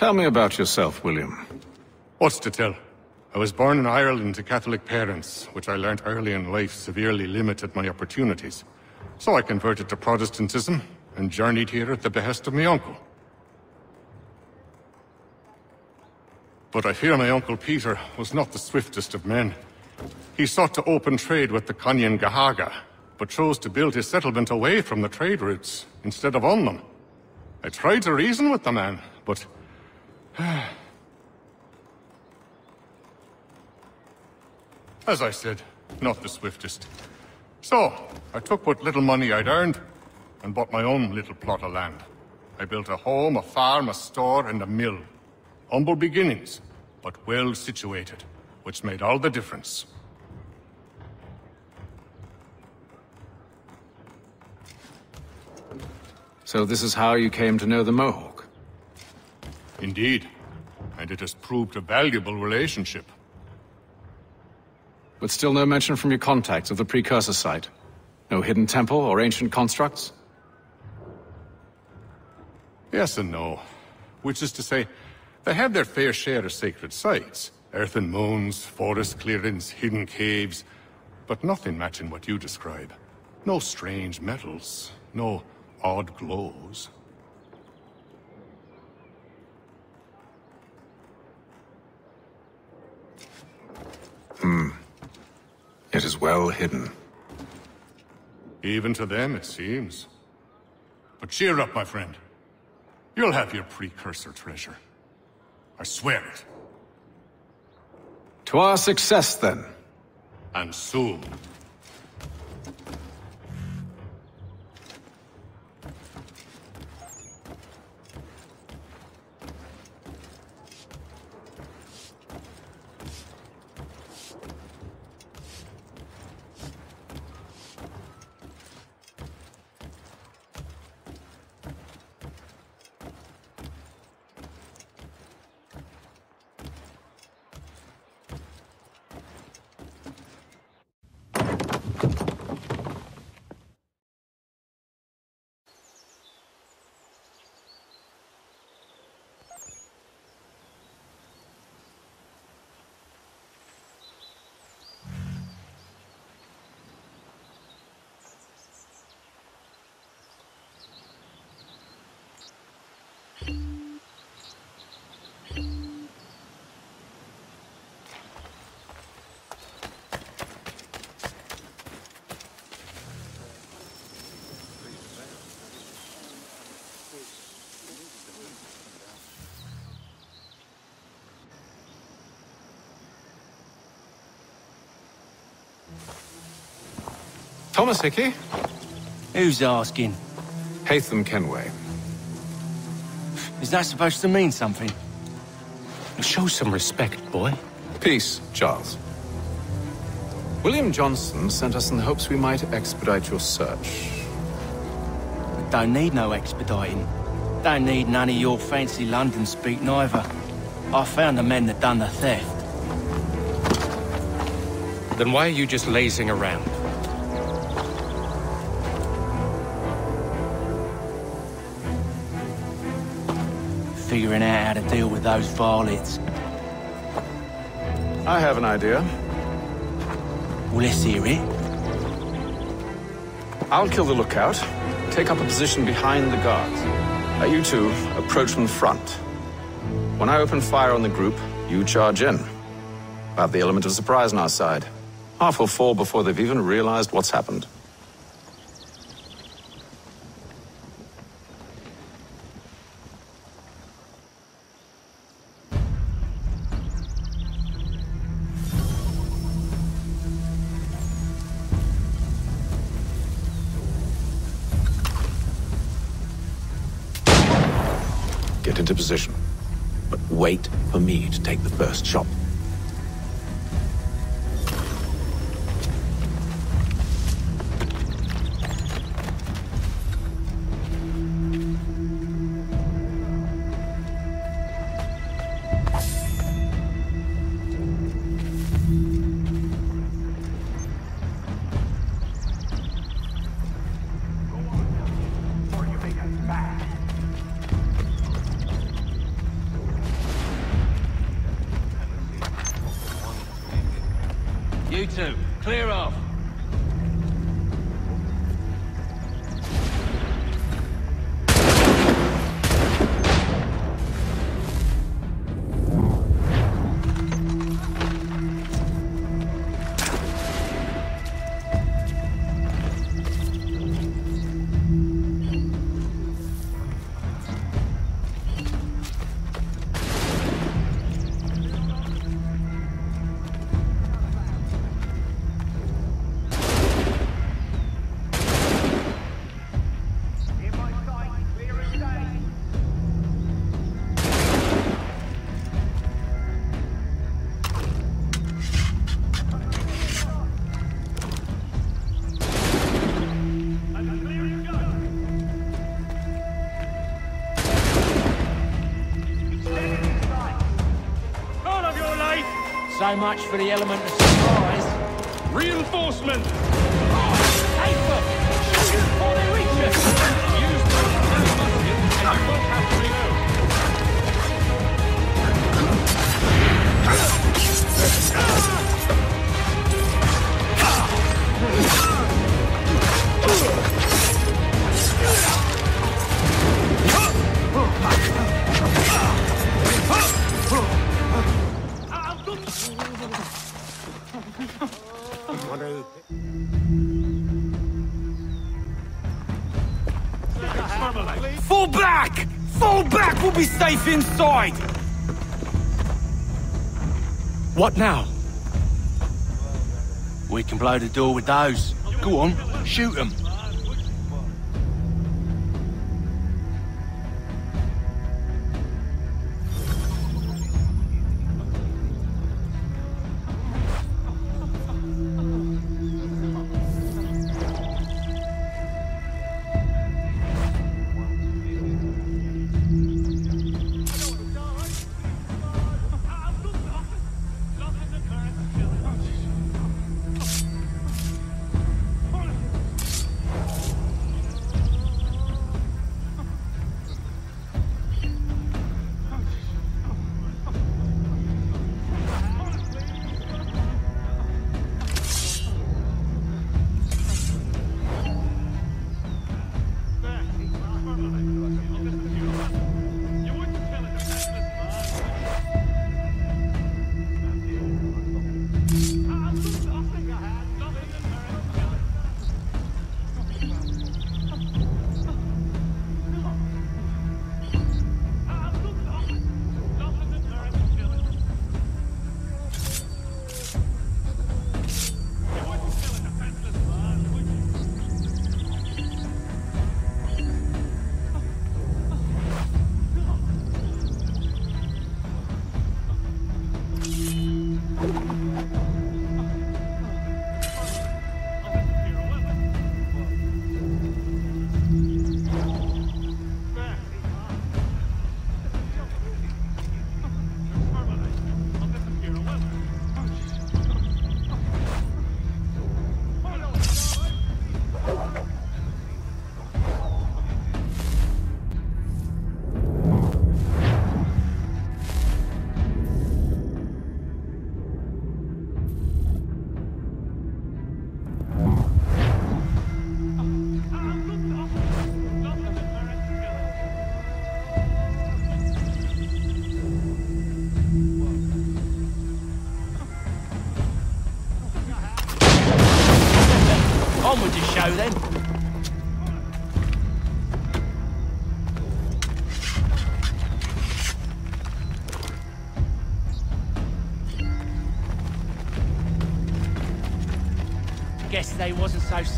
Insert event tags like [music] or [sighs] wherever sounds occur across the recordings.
Tell me about yourself, William. What's to tell? I was born in Ireland to Catholic parents, which I learnt early in life severely limited my opportunities. So I converted to Protestantism and journeyed here at the behest of my uncle. But I fear my uncle Peter was not the swiftest of men. He sought to open trade with the Kanien'kehá:ka, but chose to build his settlement away from the trade routes instead of on them. I tried to reason with the man, but... [sighs] As I said, not the swiftest. So, I took what little money I'd earned and bought my own little plot of land. I built a home, a farm, a store, and a mill. Humble beginnings, but well situated, which made all the difference. So this is how you came to know the Mohawk? Indeed. And it has proved a valuable relationship. But still no mention from your contacts of the precursor site? No hidden temple or ancient constructs? Yes and no. Which is to say, they have their fair share of sacred sites. Earthen moons, forest clearings, hidden caves. But nothing matching what you describe. No strange metals. No odd glows. It is well hidden. Even to them, it seems. But cheer up, my friend. You'll have your precursor treasure. I swear it. To our success, then. And soon. Thomas Hickey? Who's asking? Haytham Kenway. Is that supposed to mean something? Show some respect, boy. Peace, Charles. William Johnson sent us in the hopes we might expedite your search. We don't need no expediting. Don't need none of your fancy London speak neither. I found the men that done the theft. Then why are you just lazing around? Figuring out how to deal with those varlets. I have an idea. Well, let's hear it. I'll kill the lookout, take up a position behind the guards. Now you two approach from the front. When I open fire on the group, you charge in. Have the element of surprise on our side. Half will fall before they've even realized what's happened. Get into position. But wait for me to take the first shot. So much for the element of surprise. Reinforcement! Fall back! Fall back! We'll be safe inside! What now? We can blow the door with those. Go on, shoot them.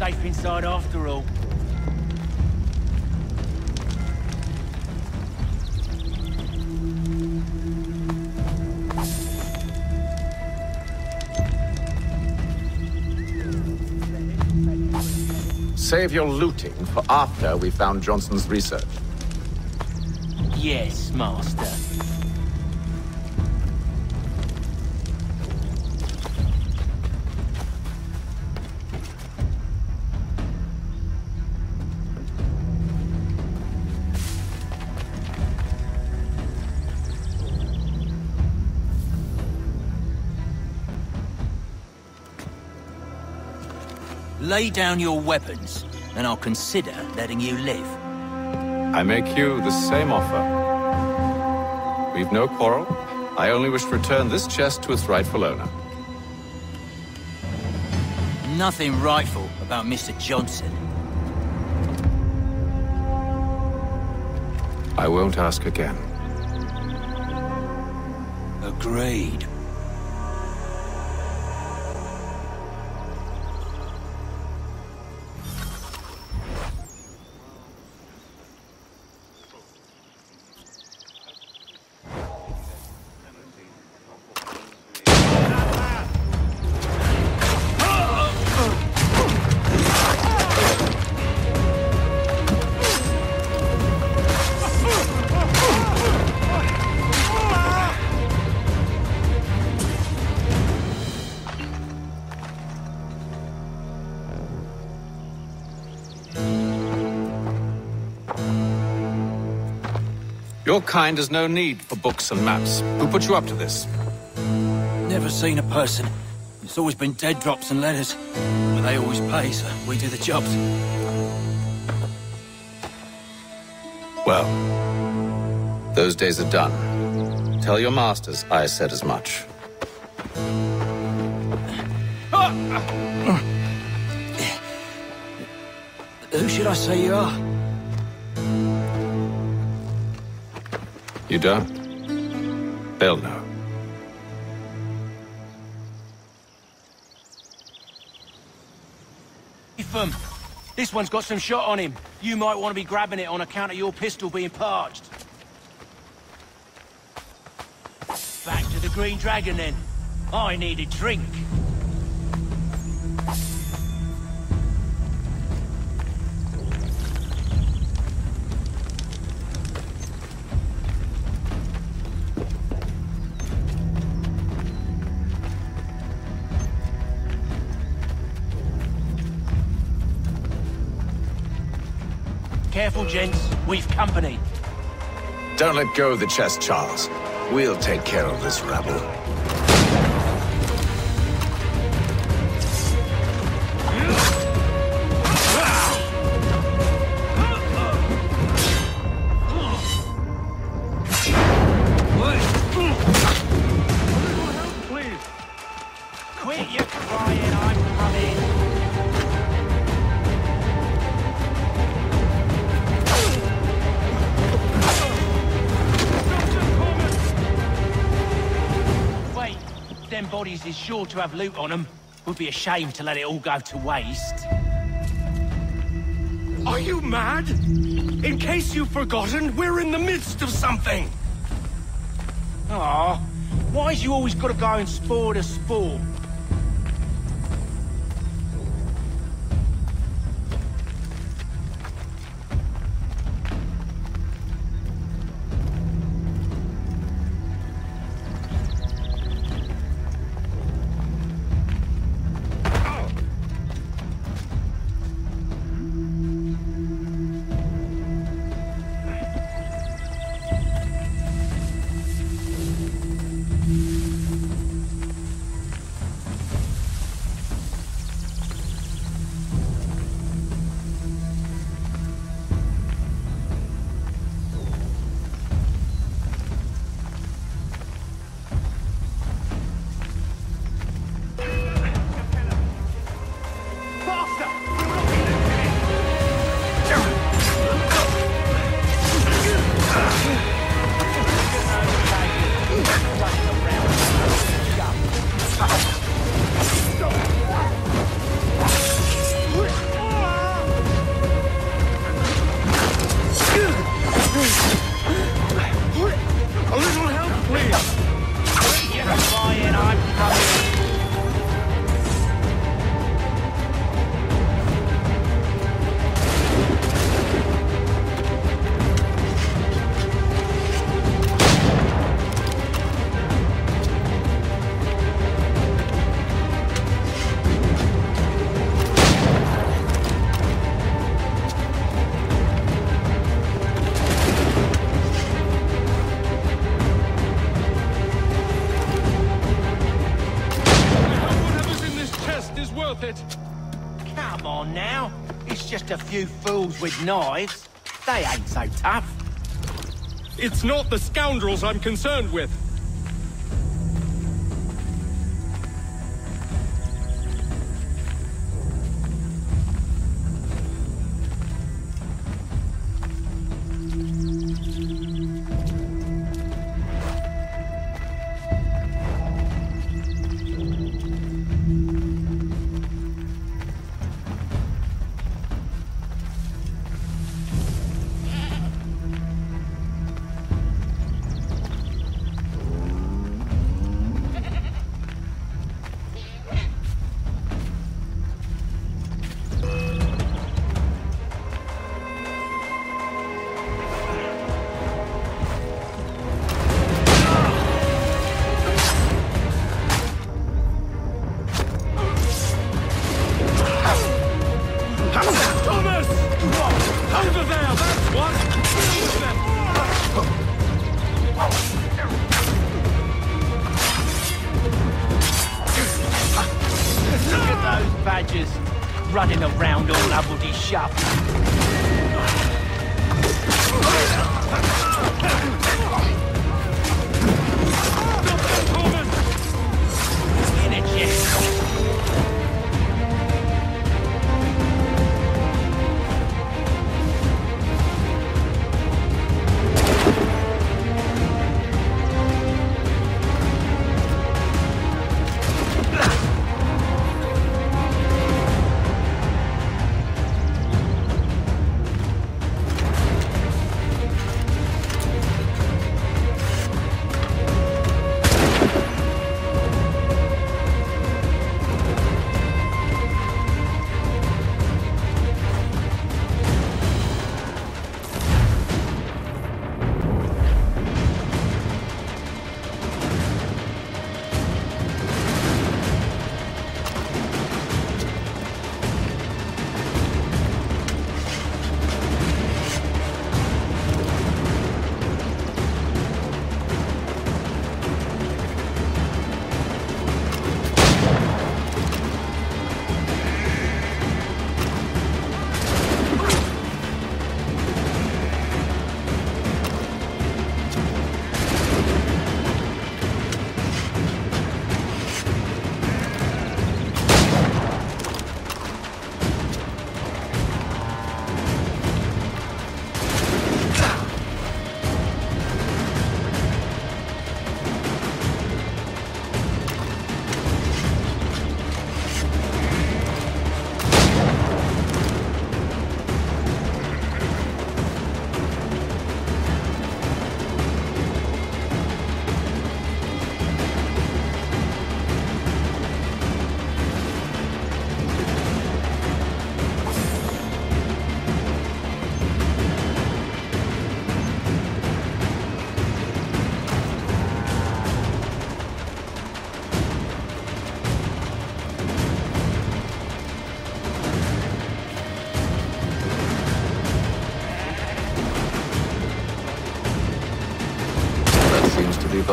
Safe inside after all. Save your looting for after we found Johnson's research. Yes, master. Lay down your weapons, and I'll consider letting you live. I make you the same offer. We've no quarrel. I only wish to return this chest to its rightful owner. Nothing rightful about Mr. Johnson. I won't ask again. Agreed. Your kind has no need for books and maps. Who put you up to this? Never seen a person. It's always been dead drops and letters. But they always pay, so we do the jobs. Well, those days are done. Tell your masters I said as much. Who should I say you are? You don't? They'll know. Ifum, this one's got some shot on him. You might want to be grabbing it on account of your pistol being parched. Back to the Green Dragon then. I need a drink. Careful, gents. We've company. Don't let go of the chest, Charles. We'll take care of this rabble. Sure to have loot on them. Would be a shame to let it all go to waste. Are you mad? In case you've forgotten, we're in the midst of something. Aw, why's you always gotta go and spoil the sport? Come on now. It's just a few fools with knives. They ain't so tough. It's not the scoundrels I'm concerned with.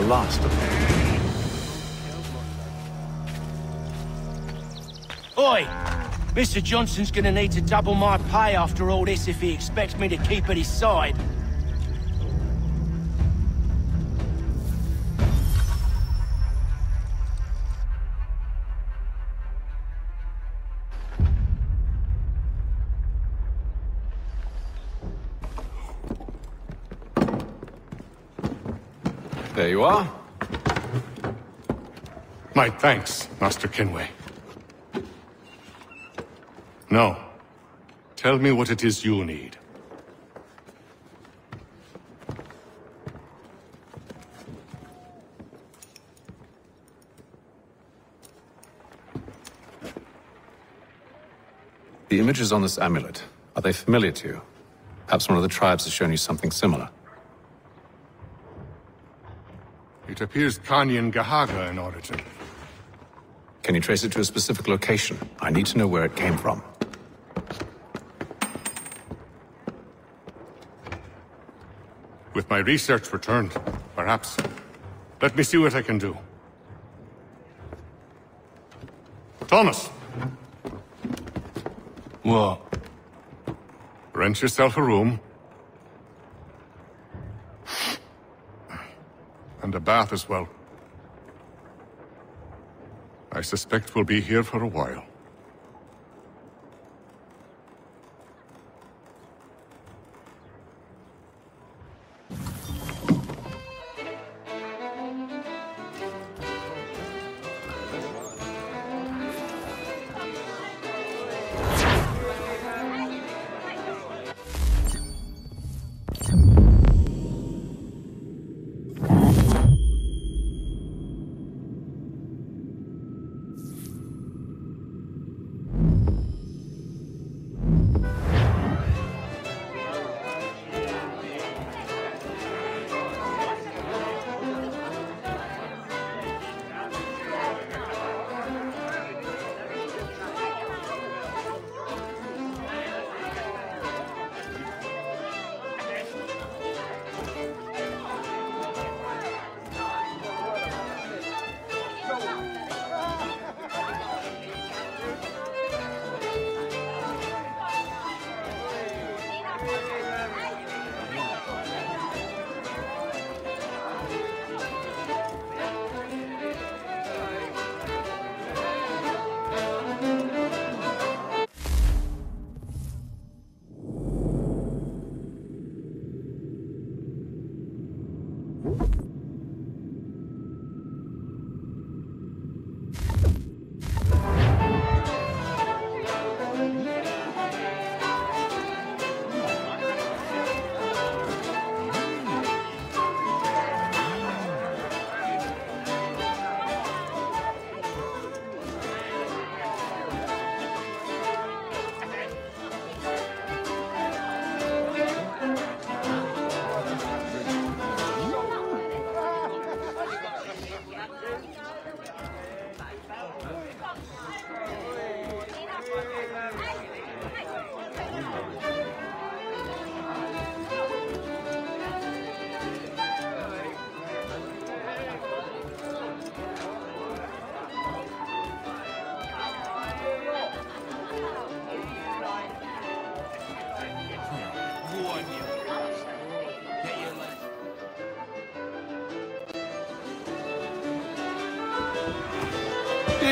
The last of them. Oi! Mr. Johnson's gonna need to double my pay after all this if he expects me to keep at his side. You are. My thanks, Master Kenway. Now, tell me what it is you need. The images on this amulet, are they familiar to you? Perhaps one of the tribes has shown you something similar. It appears Kanyan Gahaga in origin. Can you trace it to a specific location? I need to know where it came from. With my research returned, perhaps. Let me see what I can do. Thomas, What? Rent yourself a room. And a bath as well. I suspect we'll be here for a while.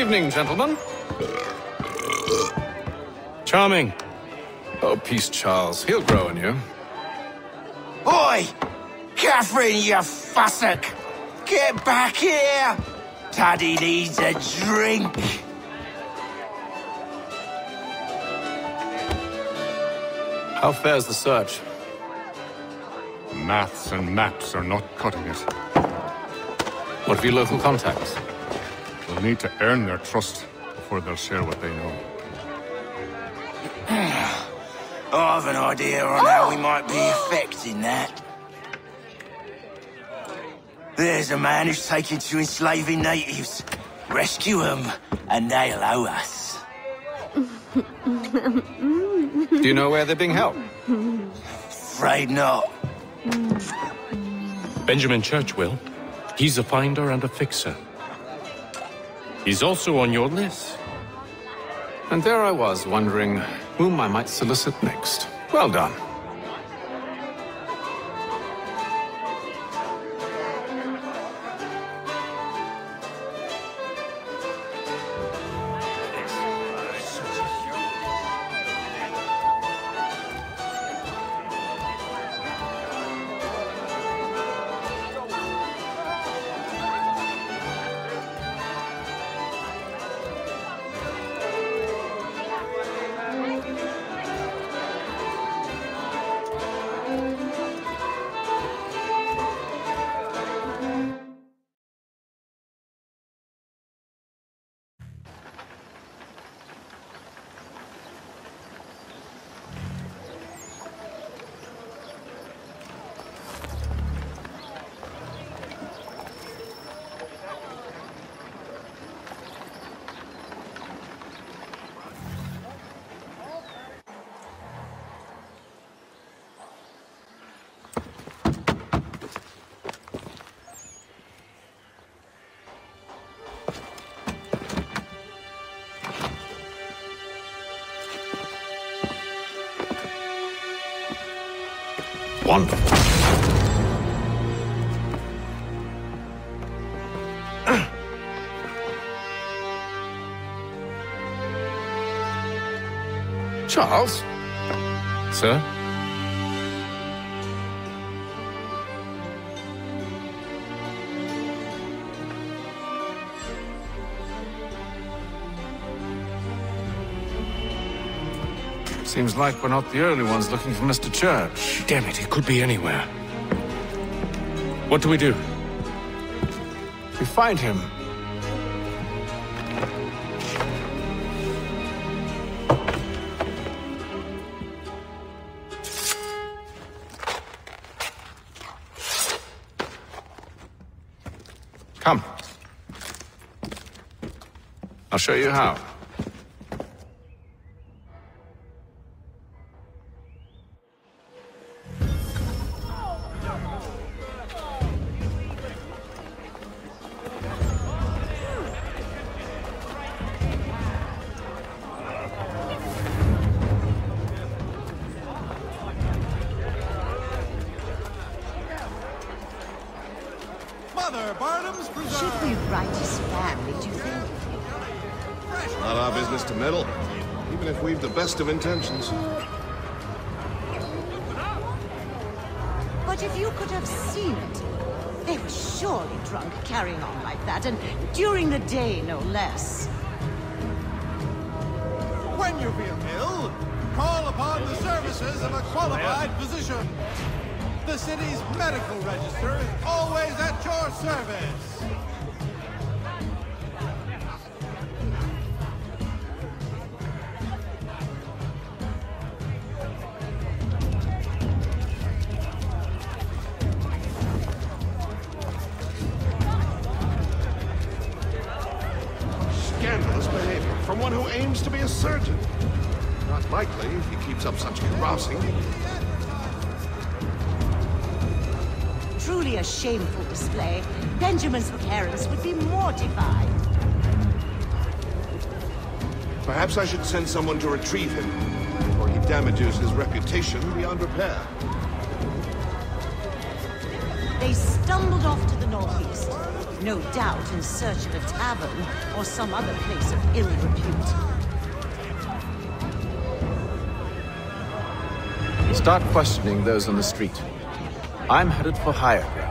Evening, gentlemen. Charming. Oh, peace, Charles. He'll grow on you. Oi! Catherine, you fussock! Get back here! Taddy needs a drink! How fares the search? Maths and maps are not cutting it. What of your local contacts? We'll need to earn their trust before they'll share what they know. [sighs] Oh, I have an idea on how we might be affecting that. There's a man who's taken to enslaving natives. Rescue them, and they'll owe us. Do you know where they're being held? Afraid not. Benjamin Churchwill. He's a finder and a fixer. He's also on your list. And there I was, wondering whom I might solicit next. Well done. Wonderful. Charles? Sir? Seems like we're not the only ones looking for Mr. Church. Damn it, he could be anywhere. What do we do? We find him. Come. I'll show you how. Of intentions. But if you could have seen it, they were surely drunk carrying on like that, and during the day, no less. When you feel ill, call upon the services of a qualified physician. The city's medical register is always at your service. Keeps up such grousing. Truly a shameful display. Benjamin's parents would be mortified. Perhaps I should send someone to retrieve him, before he damages his reputation beyond repair. They stumbled off to the northeast, no doubt in search of a tavern or some other place of ill repute. Start questioning those on the street. I'm headed for higher ground.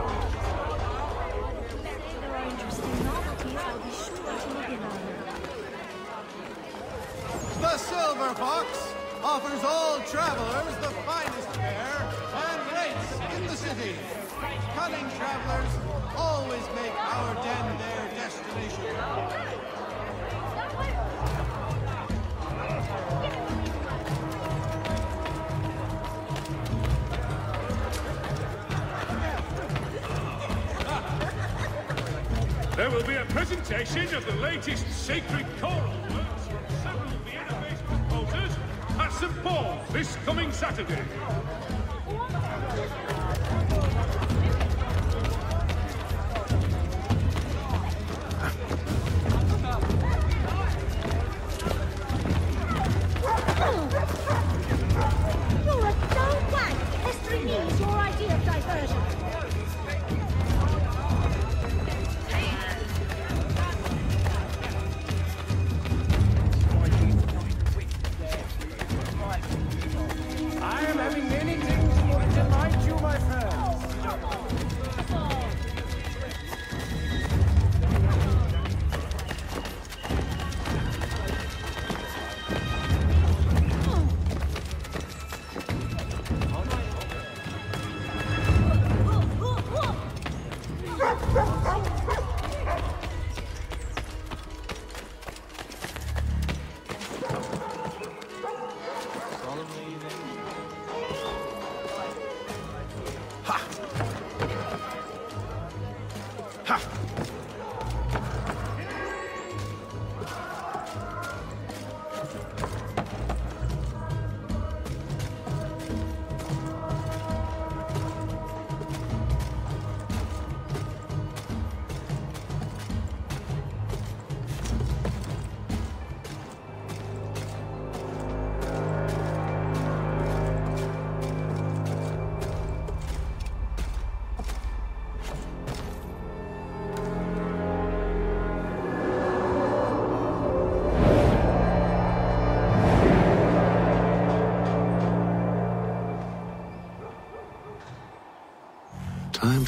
This coming Saturday.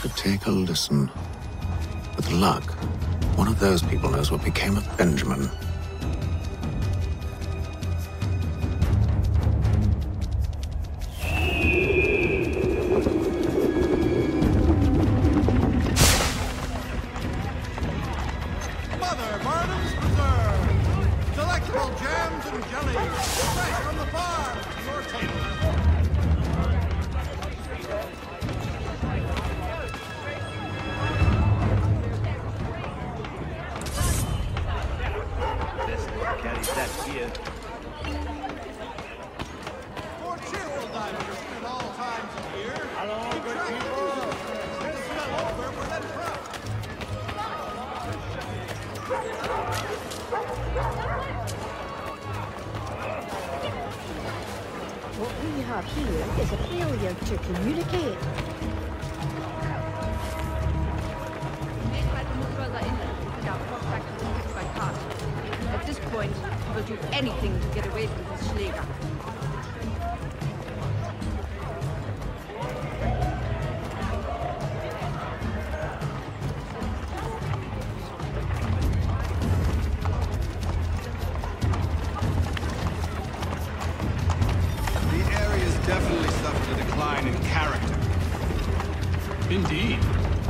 To take a listen. With luck, one of those people knows what became of Benjamin.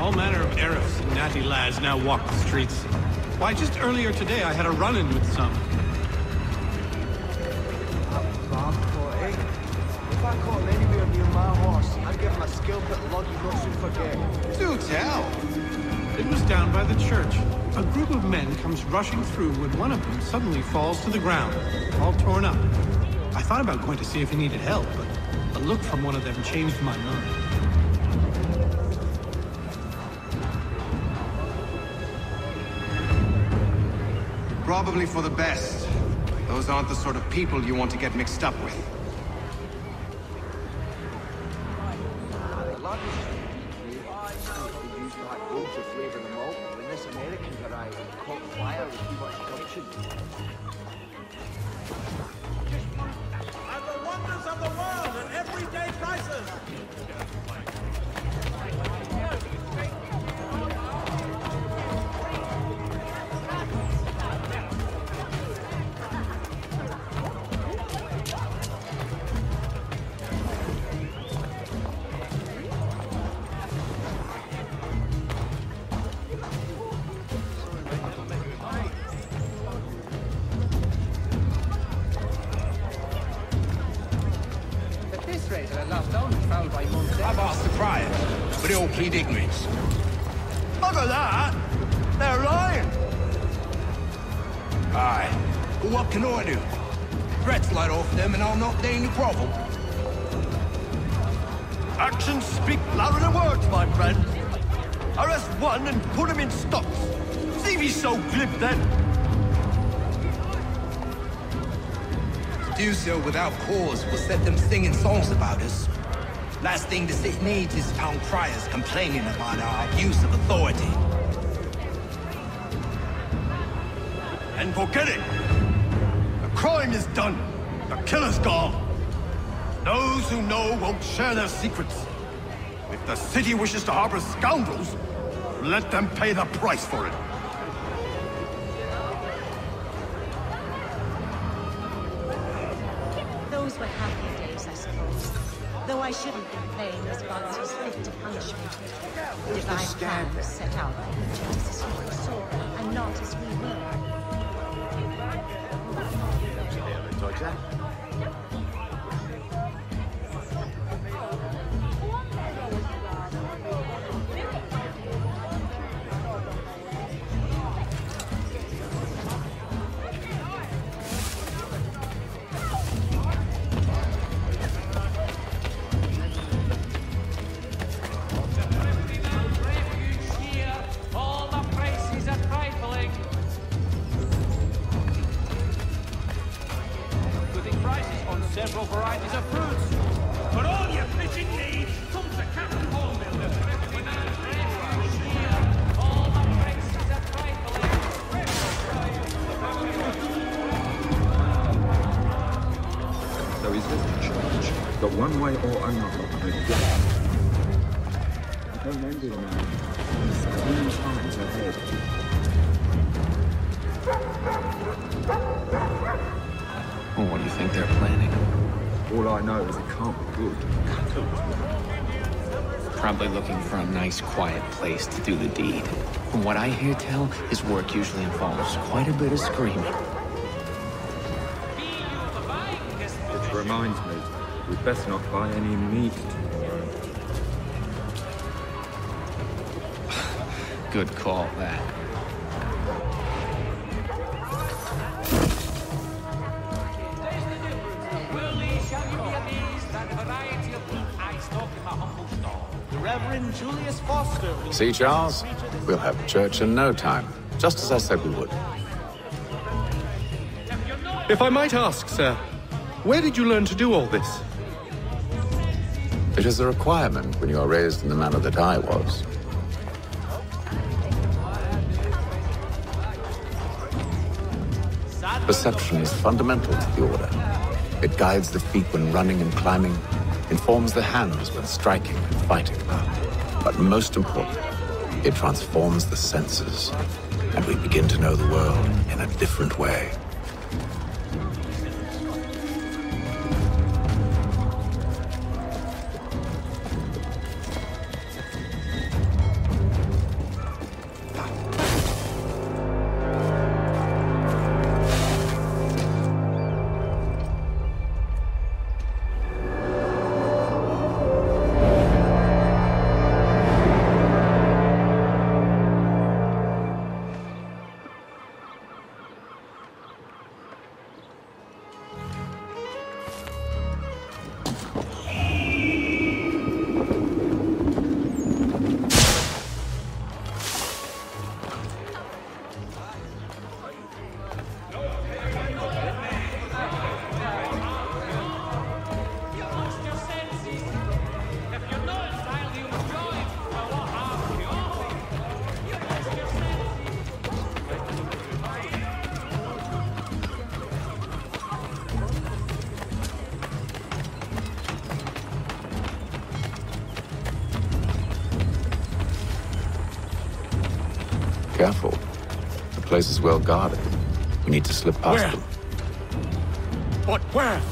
All manner of Arifs and natty lads now walk the streets. Why, just earlier today I had a run-in with some. If I caught him anywhere near my horse, I'd give him a skill that Loggy not soon forget. Do tell! It was down by the church. A group of men comes rushing through when one of them suddenly falls to the ground, all torn up. I thought about going to see if he needed help, but a look from one of them changed my mind. Probably for the best. Those aren't the sort of people you want to get mixed up with. Actions speak louder than words, my friend. Arrest one and put him in stocks. See if he's so glib then. To do so without cause will set them singing songs about us. Last thing the city needs is town criers complaining about our abuse of authority. And forget it. The crime is done. The killer's gone. Those who know won't share their secrets. If the city wishes to harbor scoundrels, let them pay the price for it. Those were happy days, I suppose. Though I shouldn't be playing as gods who's fit to punish me. Divine plans set out by injustice we saw, and not as we were. But one way or another I get. I don't know Exciting man. He's Exciting times ahead. Well, oh, what do you think they're planning? All I know is it can't be good. Probably looking for a nice, quiet place to do the deed. From what I hear tell, his work usually involves quite a bit of screaming. Reminds me, we'd best not buy any meat tomorrow. [sighs] Good call, that. Reverend Julius Foster See, Charles? We'll have church in no time, just as I said we would. If I might ask, sir, where did you learn to do all this? It is a requirement when you are raised in the manner that I was. Perception is fundamental to the Order. It guides the feet when running and climbing, informs the hands when striking and fighting. But most important, it transforms the senses, and we begin to know the world in a different way. Careful. The place is well guarded. We need to slip past Where? them. But where? Where?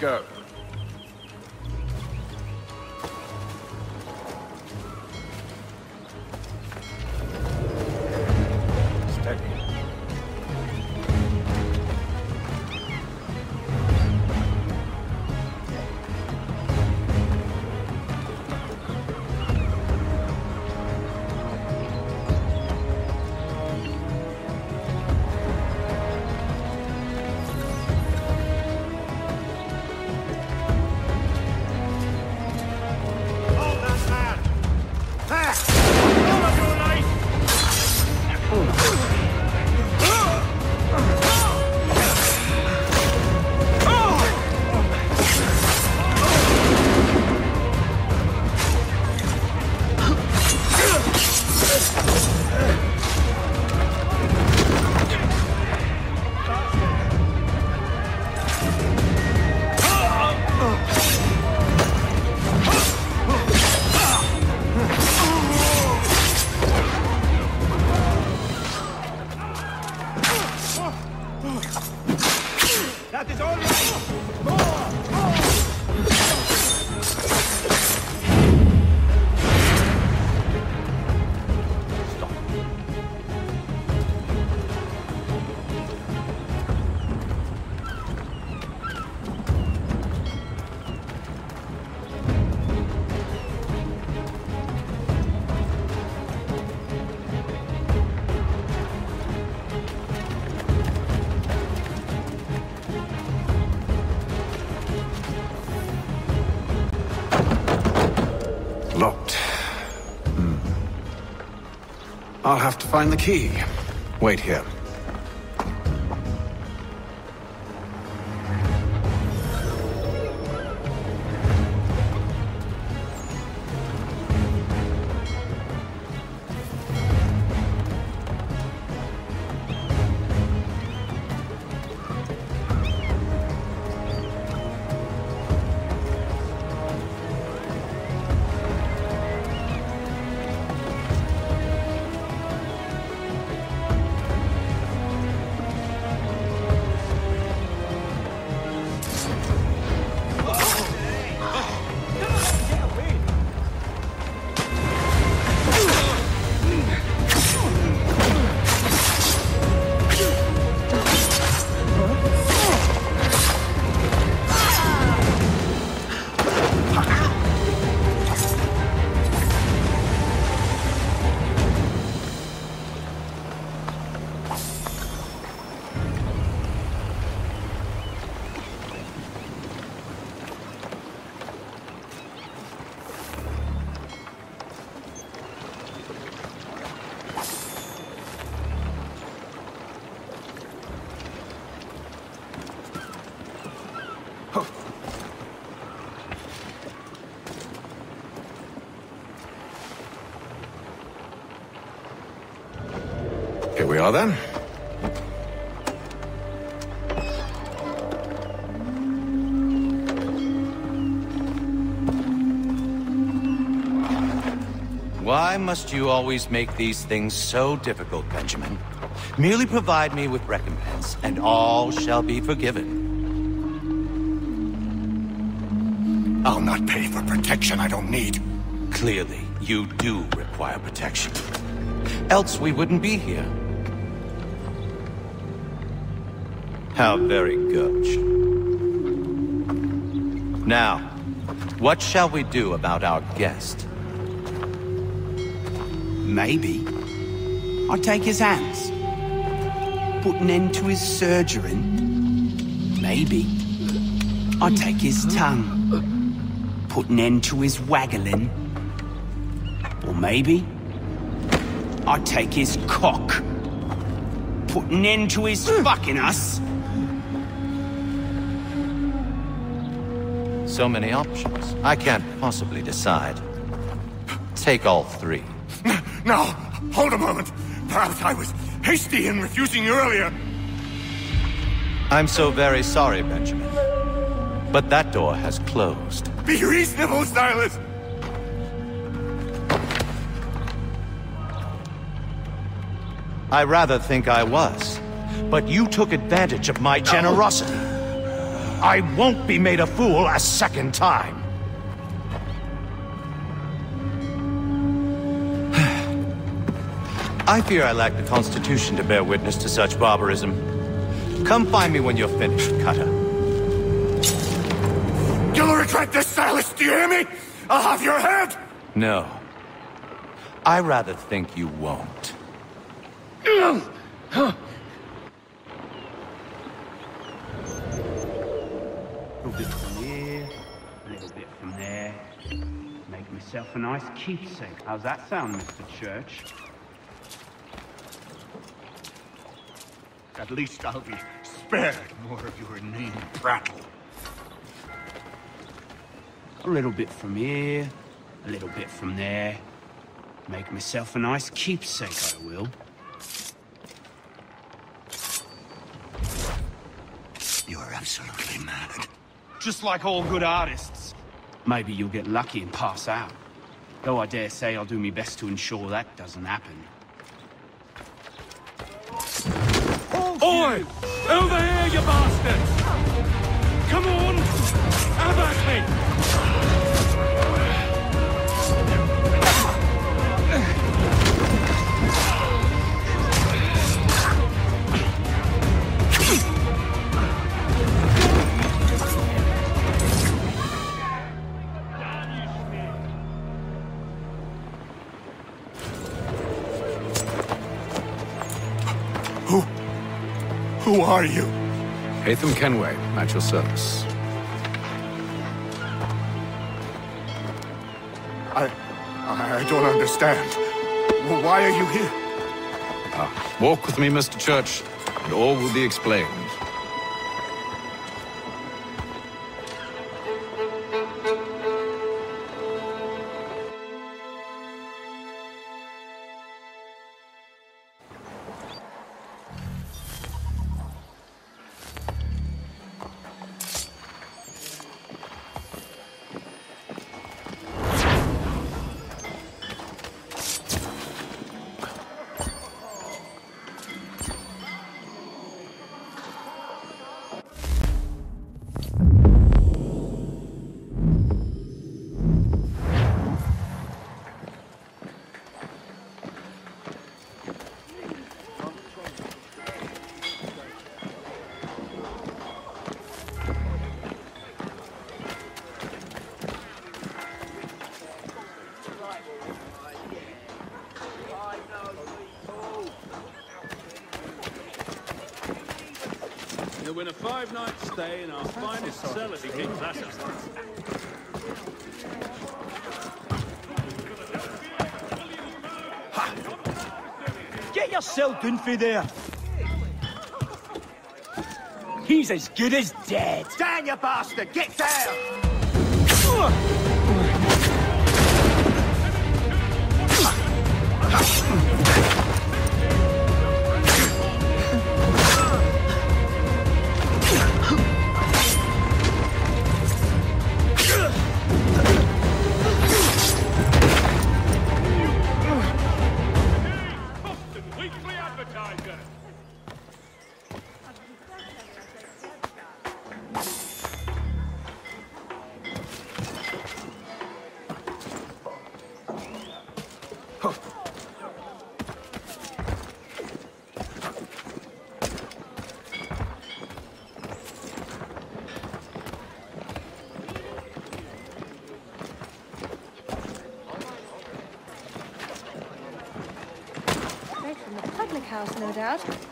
Go. Find the key. Wait here. Here we are then. Why must you always make these things so difficult, Benjamin? Merely provide me with recompense, and all shall be forgiven. I'll not pay for protection I don't need. Clearly, you do require protection. Else we wouldn't be here. How very gauche. Now, what shall we do about our guest? Maybe. I'll take his hands. Put an end to his surgering. Maybe. I'll take his tongue. Put an end to his waggling. Or maybe. I'll take his cock. Put an end to his fucking us. So many options. I can't possibly decide. Take all three. [laughs] Now, hold a moment. Perhaps I was hasty in refusing you earlier. I'm so very sorry, Benjamin. But that door has closed. Be reasonable, Silas. I rather think I was. But you took advantage of my generosity. I won't be made a fool a second time. [sighs] I fear I lack the constitution to bear witness to such barbarism. Come find me when you're finished, Cutter. You'll regret this, Silas, do you hear me? I'll have your head! No. I rather think you won't. [clears throat] Myself a nice keepsake. How's that sound, Mr. Church? At least I'll be spared more of your inane prattle. A little bit from here, a little bit from there. Make myself a nice keepsake, I will. You're absolutely mad. Just like all good artists. Maybe you'll get lucky and pass out. Though I dare say I'll do my best to ensure that doesn't happen. Oi! Over here, you bastards! Come on! Have me! Are you? Haytham Kenway, at your service. I. I don't understand. Why are you here? Ah, walk with me, Mr. Church, and all will be explained. Get yourself done for there. He's as good as dead. Down, you bastard! Get down! No doubt.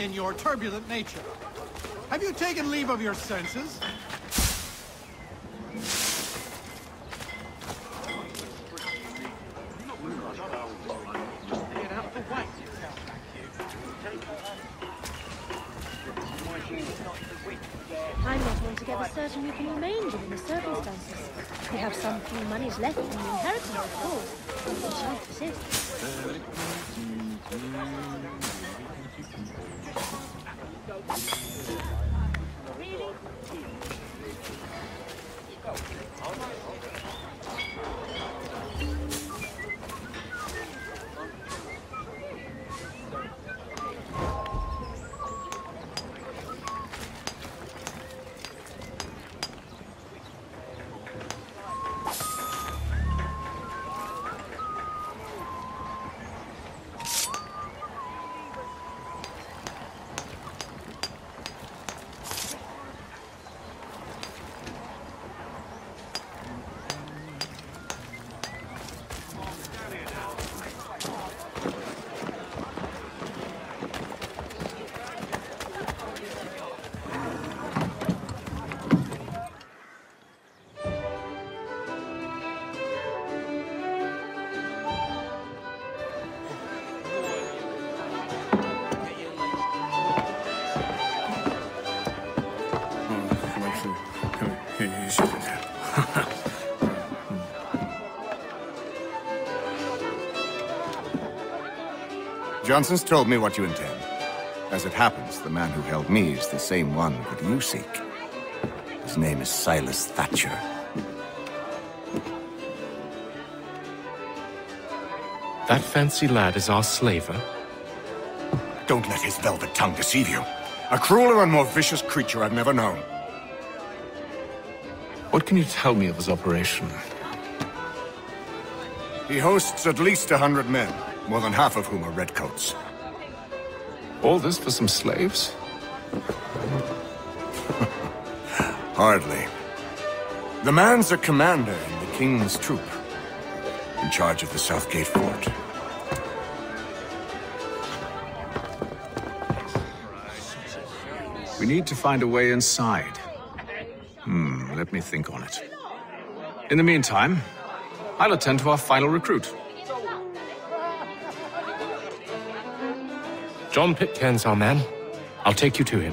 In your turbulent nature. Have you taken leave of your senses? [laughs] Johnson's told me what you intend. As it happens, the man who held me is the same one that you seek. His name is Silas Thatcher. That fancy lad is our slaver? Don't let his velvet tongue deceive you. A crueler and more vicious creature I've never known. What can you tell me of his operation? He hosts at least a hundred men, more than half of whom are redcoats. All this for some slaves? [laughs] Hardly. The man's a commander in the King's troop, in charge of the Southgate Fort. We need to find a way inside. Let me think on it. In the meantime, I'll attend to our final recruit. John Pitcairn's our man. I'll take you to him.